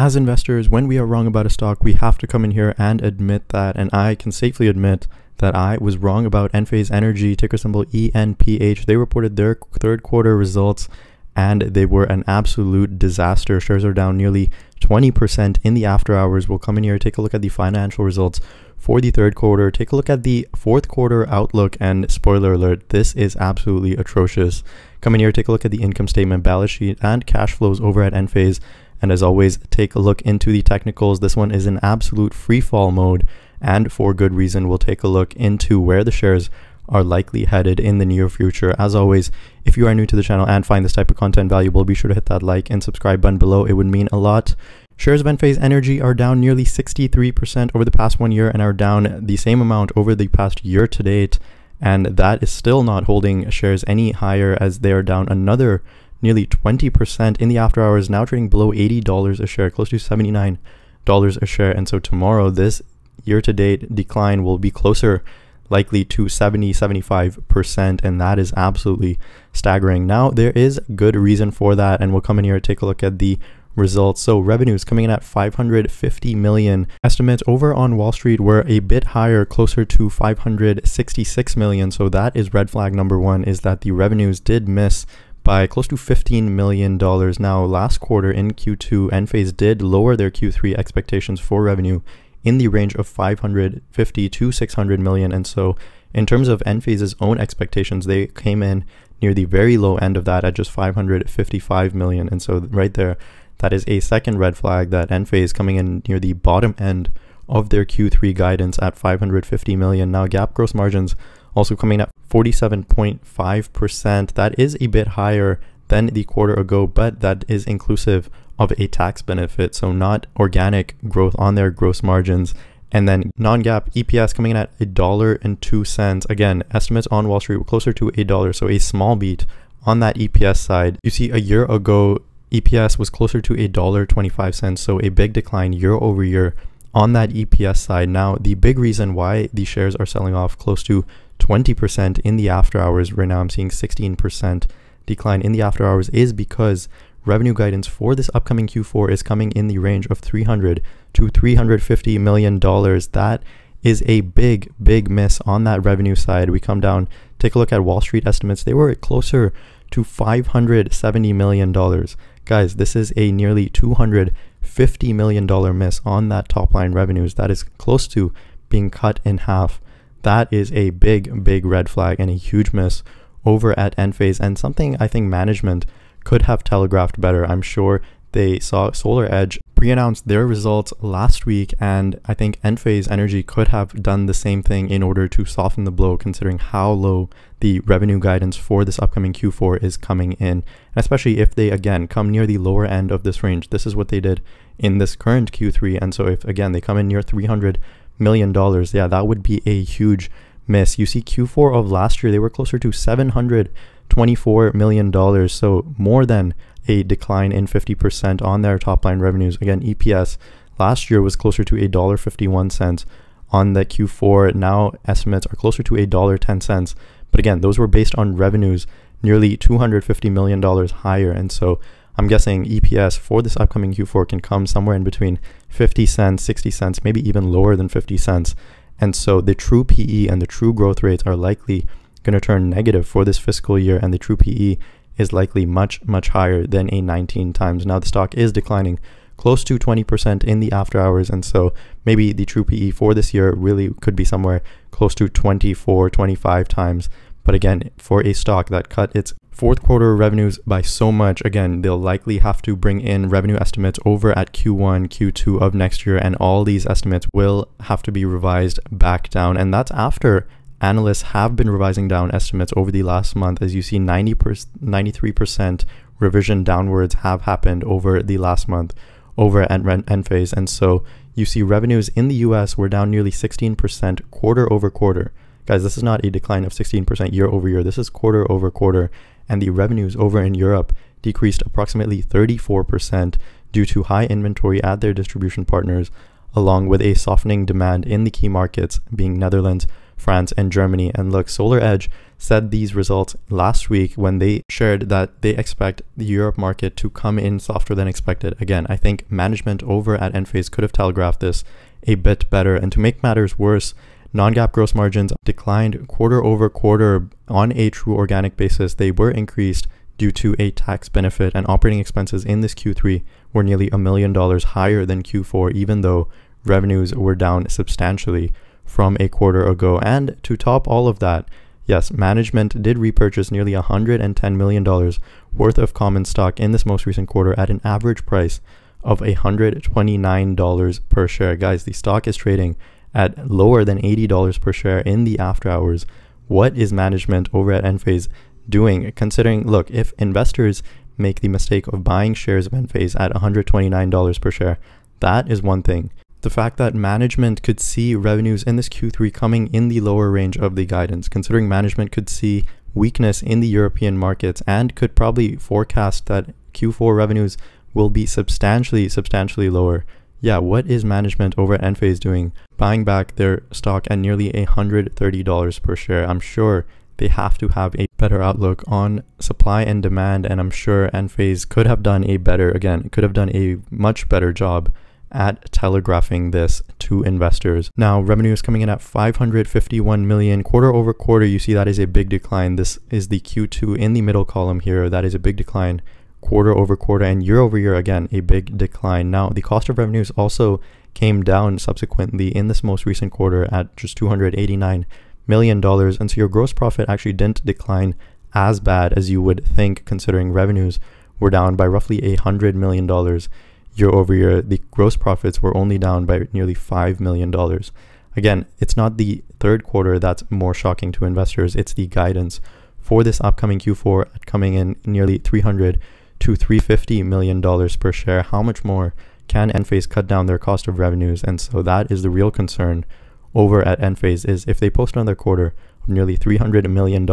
as investors, when we are wrong about a stock, we have to come in here and admit that. And I can safely admit that I was wrong about Enphase Energy, ticker symbol ENPH. They reported their third quarter results and they were an absolute disaster. Shares are down nearly 20% in the after hours. We'll come in here, take a look at the financial results for the third quarter, take a look at the fourth quarter outlook, and spoiler alert, this is absolutely atrocious. Come in here, take a look at the income statement, balance sheet, and cash flows over at Enphase. And as always, take a look into the technicals. This one is in absolute free fall mode, and for good reason. We'll take a look into where the shares are likely headed in the near future. As always, if you are new to the channel and find this type of content valuable, be sure to hit that like and subscribe button below. It would mean a lot. Shares of Enphase Energy are down nearly 63% over the past one year and are down the same amount over the past year to date. And that is still not holding shares any higher as they are down another nearly 20% in the after hours, now trading below $80 a share, close to $79 a share. And so tomorrow, this year to date decline will be closer likely to 70 75% and that is absolutely staggering. Now there is good reason for that and we'll come in here and take a look at the results. So revenues coming in at 550 million. Estimates over on wall street were a bit higher closer to 566 million. So that is red flag number one is that the revenues did miss by close to $15 million. Now, last quarter in Q2, Enphase did lower their Q3 expectations for revenue in the range of 550 to 600 million. And so, in terms of Enphase's own expectations, they came in near the very low end of that at just 555 million. And so, right there, that is a second red flag that Enphase coming in near the bottom end of their Q3 guidance at 550 million. Now, GAAP gross margins also coming at 47.5%. That is a bit higher than the quarter ago, but that is inclusive of a tax benefit, so not organic growth on their gross margins. And then non-GAAP EPS coming in at a dollar and two cents. Again, estimates on Wall Street were closer to a dollar, so a small beat on that EPS side. You see, a year ago, EPS was closer to a dollar twenty-five cents, so a big decline year over year on that EPS side. Now, the big reason why the shares are selling off close to 20% in the after hours, right now I'm seeing 16% decline in the after hours, is because revenue guidance for this upcoming Q4 is coming in the range of 300 to 350 million dollars. That is a big, big miss on that revenue side. We come down, take a look at Wall Street estimates. They were closer to 570 million dollars. Guys, this is a nearly 250 million dollar miss on that top line revenues. That is close to being cut in half. That is a big, big red flag and a huge miss over at Enphase and something I think management could have telegraphed better. I'm sure they saw SolarEdge pre-announced their results last week and I think Enphase Energy could have done the same thing in order to soften the blow considering how low the revenue guidance for this upcoming Q4 is coming in. And especially if they again come near the lower end of this range. This is what they did in this current Q3 and so if again they come in near 300 million dollars, yeah, that would be a huge miss. You see Q4 of last year they were closer to 700 $24 million. So more than a decline in 50% on their top line revenues. Again, EPS last year was closer to $1.51 on the Q4. Now estimates are closer to $1.10. But again, those were based on revenues nearly $250 million higher. And so I'm guessing EPS for this upcoming Q4 can come somewhere in between 50 cents, 60 cents, maybe even lower than 50 cents. And so the true PE and the true growth rates are likely going to turn negative for this fiscal year, and the true PE is likely much, much higher than a 19 times. Now, the stock is declining close to 20% in the after hours, and so maybe the true PE for this year really could be somewhere close to 24, 25 times. But again, for a stock that cut its fourth quarter revenues by so much, again, they'll likely have to bring in revenue estimates over at Q1, Q2 of next year, and all these estimates will have to be revised back down. And that's after analysts have been revising down estimates over the last month. As you see, 90 93% revision downwards have happened over the last month over at Enphase. And so you see revenues in the US were down nearly 16% quarter over quarter. Guys, this is not a decline of 16% year over year. This is quarter over quarter. And the revenues over in Europe decreased approximately 34% due to high inventory at their distribution partners, along with a softening demand in the key markets being Netherlands, France, and Germany. And look, SolarEdge said these results last week when they shared that they expect the Europe market to come in softer than expected. Again, I think management over at Enphase could have telegraphed this a bit better. And to make matters worse, non GAAP gross margins declined quarter over quarter on a true organic basis. They were increased due to a tax benefit, and operating expenses in this Q3 were nearly a million dollars higher than Q4, even though revenues were down substantially from a quarter ago. And to top all of that, yes, management did repurchase nearly $110 million worth of common stock in this most recent quarter at an average price of $129 per share. Guys, the stock is trading at lower than $80 per share in the after hours. What is management over at Enphase doing? Considering, look, if investors make the mistake of buying shares of Enphase at $129 per share, that is one thing. The fact that management could see revenues in this Q3 coming in the lower range of the guidance, considering management could see weakness in the European markets and could probably forecast that Q4 revenues will be substantially, substantially lower yeah, what is management over at Enphase doing? Buying back their stock at nearly $130 per share. I'm sure they have to have a better outlook on supply and demand, and I'm sure Enphase could have done a better, again, could have done a much better job at telegraphing this to investors. Now, revenue is coming in at 551 million quarter over quarter. You see that is a big decline. This is the Q2 in the middle column here. That is a big decline quarter over quarter and year over year again a big decline. Now the cost of revenues also came down subsequently in this most recent quarter at just 289 million dollars and so your gross profit actually didn't decline as bad as you would think considering revenues were down by roughly a hundred million dollars year over year the gross profits were only down by nearly five million dollars again it's not the third quarter that's more shocking to investors it's the guidance for this upcoming q4 coming in nearly 300 to $350 million per share. How much more can Enphase cut down their cost of revenues? And so that is the real concern over at Enphase is if they post another quarter of nearly $300 million,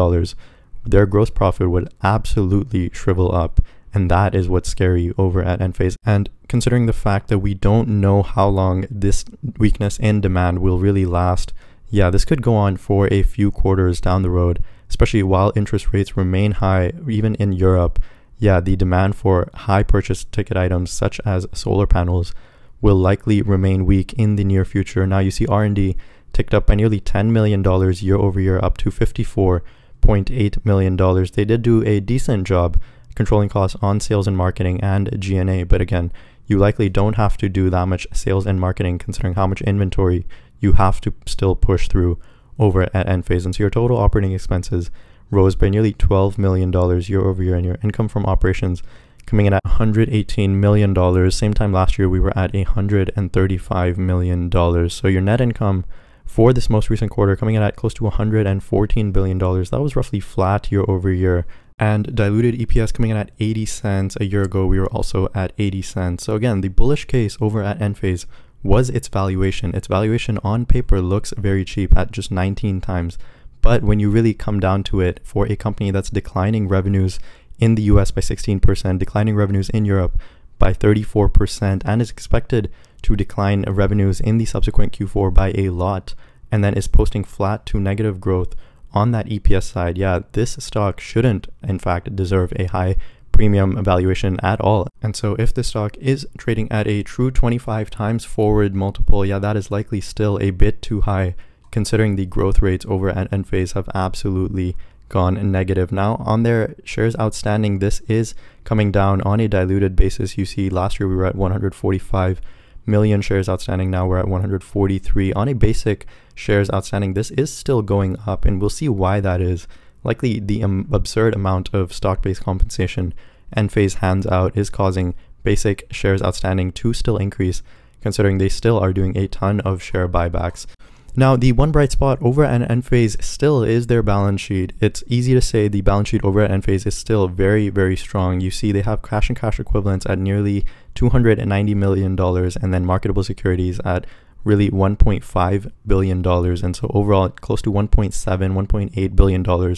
their gross profit would absolutely shrivel up. And that is what's scary over at Enphase. And considering the fact that we don't know how long this weakness in demand will really last, yeah, this could go on for a few quarters down the road, especially while interest rates remain high, even in Europe yeah, the demand for high purchase ticket items such as solar panels will likely remain weak in the near future. Now you see R&D ticked up by nearly $10 million year over year up to $54.8 million. They did do a decent job controlling costs on sales and marketing and G&A, but again, you likely don't have to do that much sales and marketing considering how much inventory you have to still push through over at Enphase. And so your total operating expenses rose by nearly $12 million year over year, and your income from operations coming in at $118 million. Same time last year, we were at $135 million. So your net income for this most recent quarter coming in at close to $114 billion. That was roughly flat year over year. And diluted EPS coming in at 80 cents. A year ago, we were also at 80 cents. So again, the bullish case over at Enphase was its valuation. Its valuation on paper looks very cheap at just 19 times but when you really come down to it, for a company that's declining revenues in the US by 16%, declining revenues in Europe by 34%, and is expected to decline revenues in the subsequent Q4 by a lot, and then is posting flat to negative growth on that EPS side, yeah, this stock shouldn't, in fact, deserve a high premium valuation at all. And so if the stock is trading at a true 25 times forward multiple, yeah, that is likely still a bit too high considering the growth rates over at Enphase have absolutely gone negative. Now, on their shares outstanding, this is coming down on a diluted basis. You see, last year we were at 145 million shares outstanding. Now we're at 143 on a basic shares outstanding. This is still going up, and we'll see why that is. Likely, the um, absurd amount of stock based compensation Enphase hands out is causing basic shares outstanding to still increase, considering they still are doing a ton of share buybacks. Now, the one bright spot over at Enphase still is their balance sheet. It's easy to say the balance sheet over at Enphase is still very, very strong. You see, they have cash and cash equivalents at nearly $290 million and then marketable securities at really $1.5 billion. And so overall, close to $1.7, $1.8 billion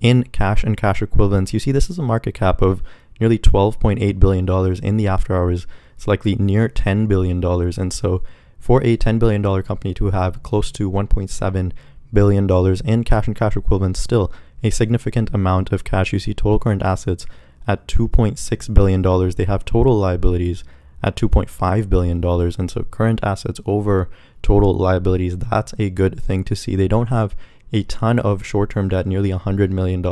in cash and cash equivalents. You see, this is a market cap of nearly $12.8 billion in the after hours. It's likely near $10 billion. And so for a $10 billion company to have close to $1.7 billion in cash and cash equivalents. Still a significant amount of cash. You see total current assets at $2.6 billion. They have total liabilities at $2.5 billion. And so current assets over total liabilities, that's a good thing to see. They don't have a ton of short term debt, nearly $100 million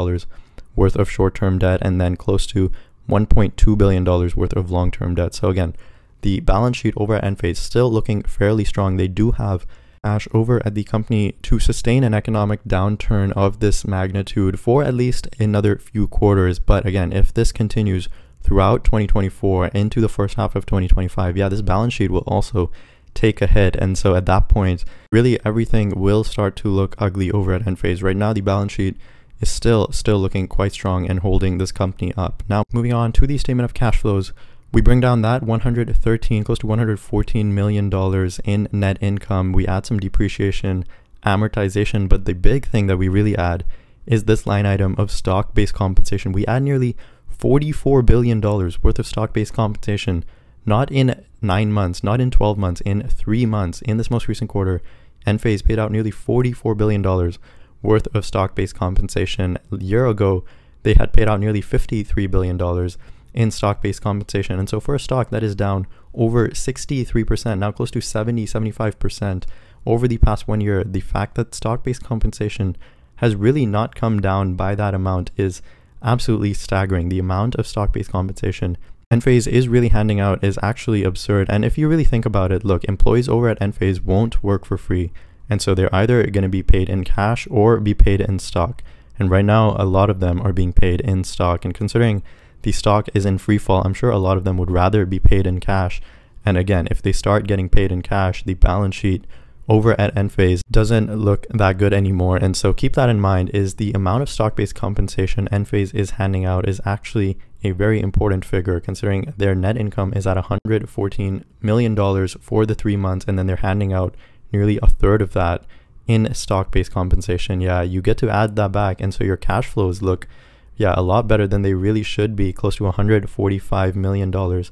worth of short term debt, and then close to $1.2 billion worth of long term debt. So again, the balance sheet over at Enphase still looking fairly strong. They do have cash over at the company to sustain an economic downturn of this magnitude for at least another few quarters. But again, if this continues throughout 2024 into the first half of 2025, yeah, this balance sheet will also take a hit. And so at that point, really everything will start to look ugly over at Enphase. Right now, the balance sheet is still still looking quite strong and holding this company up. Now, moving on to the statement of cash flows. We bring down that 113, close to 114 million dollars in net income. We add some depreciation, amortization, but the big thing that we really add is this line item of stock-based compensation. We add nearly 44 billion dollars worth of stock-based compensation, not in 9 months, not in 12 months, in 3 months. In this most recent quarter, Enphase paid out nearly 44 billion dollars worth of stock-based compensation. A year ago, they had paid out nearly 53 billion dollars in stock based compensation. And so for a stock that is down over 63%, now close to 70, 75% over the past one year, the fact that stock based compensation has really not come down by that amount is absolutely staggering. The amount of stock based compensation Enphase is really handing out is actually absurd. And if you really think about it, look, employees over at Enphase won't work for free. And so they're either going to be paid in cash or be paid in stock. And right now, a lot of them are being paid in stock. And considering the stock is in free fall, I'm sure a lot of them would rather be paid in cash. And again, if they start getting paid in cash, the balance sheet over at Enphase doesn't look that good anymore. And so keep that in mind is the amount of stock-based compensation Enphase is handing out is actually a very important figure considering their net income is at $114 million for the three months and then they're handing out nearly a third of that in stock-based compensation. Yeah, you get to add that back and so your cash flows look yeah, a lot better than they really should be, close to $145 million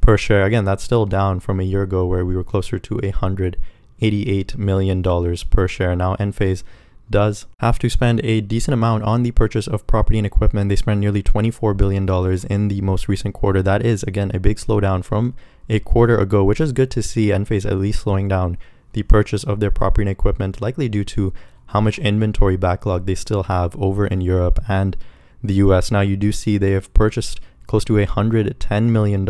per share. Again, that's still down from a year ago where we were closer to $188 million per share. Now, Enphase does have to spend a decent amount on the purchase of property and equipment. They spent nearly $24 billion in the most recent quarter. That is, again, a big slowdown from a quarter ago, which is good to see Enphase at least slowing down the purchase of their property and equipment, likely due to how much inventory backlog they still have over in Europe and the US. Now, you do see they have purchased close to $110 million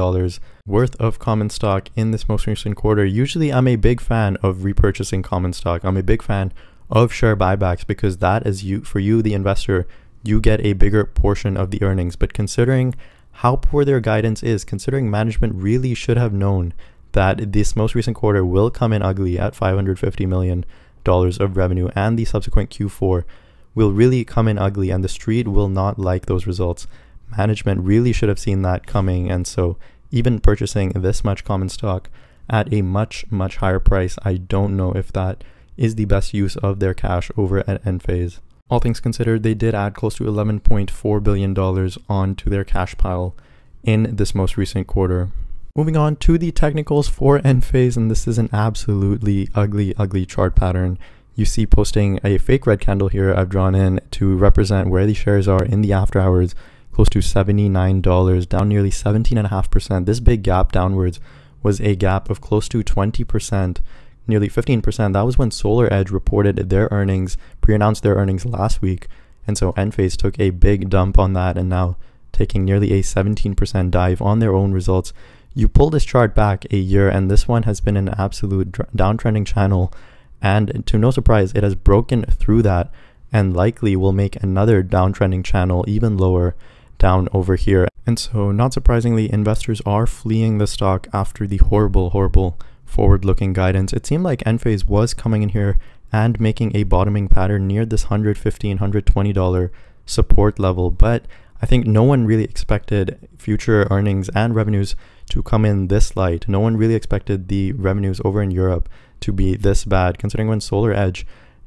worth of common stock in this most recent quarter. Usually, I'm a big fan of repurchasing common stock. I'm a big fan of share buybacks because that is you for you, the investor, you get a bigger portion of the earnings. But considering how poor their guidance is, considering management really should have known that this most recent quarter will come in ugly at $550 million of revenue and the subsequent Q4 will really come in ugly and the street will not like those results. Management really should have seen that coming. And so, even purchasing this much common stock at a much, much higher price, I don't know if that is the best use of their cash over at Enphase. All things considered, they did add close to $11.4 billion onto their cash pile in this most recent quarter. Moving on to the technicals for Enphase, and this is an absolutely ugly, ugly chart pattern you see posting a fake red candle here I've drawn in to represent where the shares are in the after hours, close to $79, down nearly 17.5%. This big gap downwards was a gap of close to 20%, nearly 15%. That was when SolarEdge reported their earnings, pre-announced their earnings last week. And so Enphase took a big dump on that and now taking nearly a 17% dive on their own results. You pull this chart back a year and this one has been an absolute downtrending channel and to no surprise, it has broken through that and likely will make another downtrending channel even lower down over here. And so, not surprisingly, investors are fleeing the stock after the horrible, horrible forward looking guidance. It seemed like Enphase was coming in here and making a bottoming pattern near this $115, $120 support level. But I think no one really expected future earnings and revenues to come in this light. No one really expected the revenues over in Europe to be this bad, considering when SolarEdge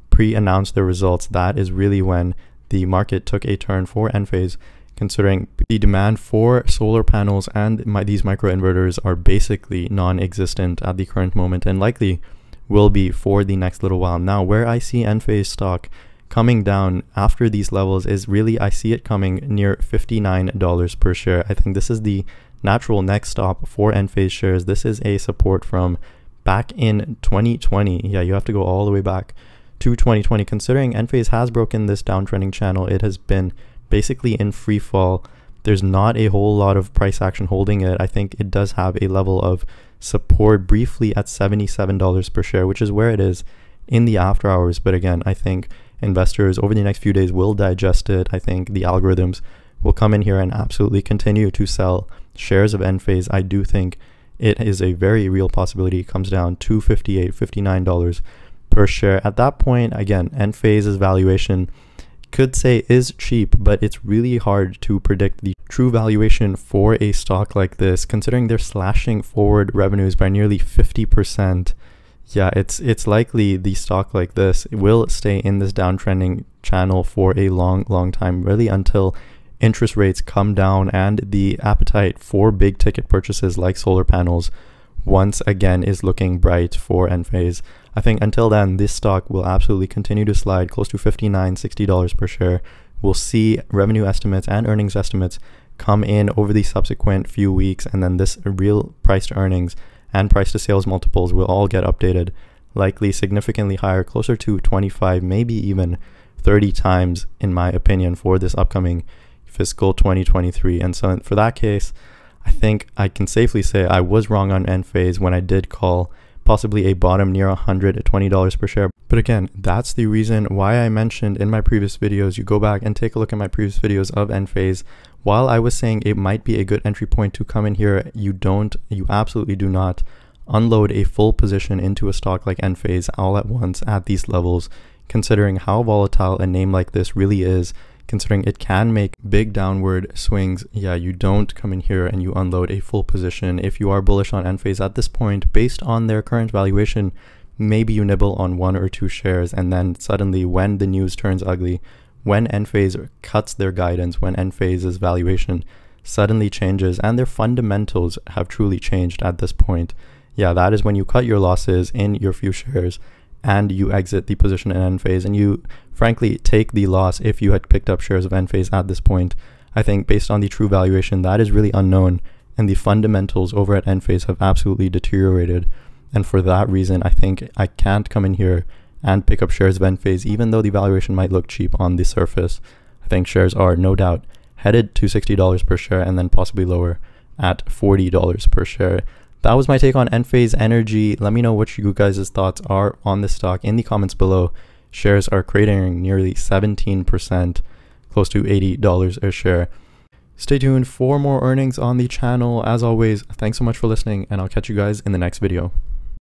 pre announced their results, that is really when the market took a turn for Enphase, considering the demand for solar panels and my, these microinverters are basically non existent at the current moment and likely will be for the next little while. Now, where I see Enphase stock coming down after these levels is really I see it coming near $59 per share. I think this is the natural next stop for Enphase shares. This is a support from back in 2020. Yeah, you have to go all the way back to 2020. Considering Enphase has broken this downtrending channel, it has been basically in free fall. There's not a whole lot of price action holding it. I think it does have a level of support briefly at $77 per share, which is where it is in the after hours. But again, I think investors over the next few days will digest it. I think the algorithms will come in here and absolutely continue to sell shares of Enphase. I do think it is a very real possibility. It comes down to $58, $59 per share. At that point, again, Enphase's valuation could say is cheap, but it's really hard to predict the true valuation for a stock like this, considering they're slashing forward revenues by nearly 50%. Yeah, it's it's likely the stock like this will stay in this downtrending channel for a long, long time, really until interest rates come down and the appetite for big ticket purchases like solar panels once again is looking bright for Enphase. I think until then, this stock will absolutely continue to slide close to $59, $60 per share. We'll see revenue estimates and earnings estimates come in over the subsequent few weeks, and then this real price to earnings and price to sales multiples will all get updated, likely significantly higher, closer to 25, maybe even 30 times, in my opinion, for this upcoming fiscal 2023. And so, for that case, I think I can safely say I was wrong on Enphase when I did call possibly a bottom near $120 per share. But again, that's the reason why I mentioned in my previous videos, you go back and take a look at my previous videos of Enphase. While I was saying it might be a good entry point to come in here, you don't, you absolutely do not unload a full position into a stock like Enphase all at once at these levels, considering how volatile a name like this really is considering it can make big downward swings. Yeah, you don't come in here and you unload a full position. If you are bullish on Enphase at this point, based on their current valuation, maybe you nibble on one or two shares and then suddenly when the news turns ugly, when Enphase cuts their guidance, when Enphase's valuation suddenly changes and their fundamentals have truly changed at this point, yeah, that is when you cut your losses in your few shares and you exit the position in Enphase and you frankly take the loss if you had picked up shares of Enphase at this point. I think based on the true valuation, that is really unknown and the fundamentals over at Enphase have absolutely deteriorated. And for that reason, I think I can't come in here and pick up shares of Enphase, even though the valuation might look cheap on the surface. I think shares are no doubt headed to $60 per share and then possibly lower at $40 per share that was my take on Enphase Energy. Let me know what you guys' thoughts are on this stock in the comments below. Shares are creating nearly 17%, close to $80 a share. Stay tuned for more earnings on the channel. As always, thanks so much for listening, and I'll catch you guys in the next video.